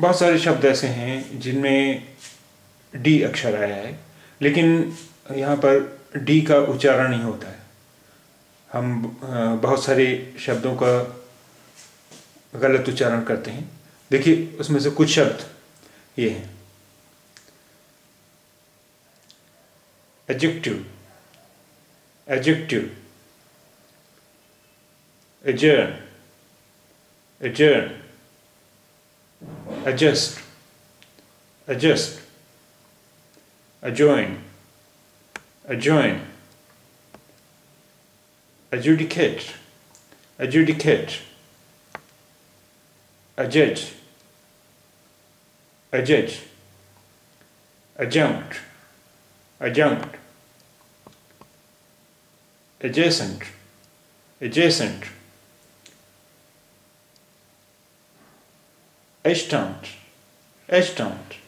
बहुत सारे शब्द ऐसे हैं जिनमें डी अक्षर आया है, लेकिन यहाँ पर डी का उच्चारण नहीं होता है। हम बहुत सारे शब्दों का गलत उच्चारण करते हैं। देखिए, उसमें से कुछ शब्द ये हैं। Adjective adjective एजर्न adjourn adjust. Adjust. Adjoin. Adjoin. Adjudicate. Adjudicate. Adjudge. Adjudge. Adjunct. Adjunct. Adjacent. Adjacent extant extant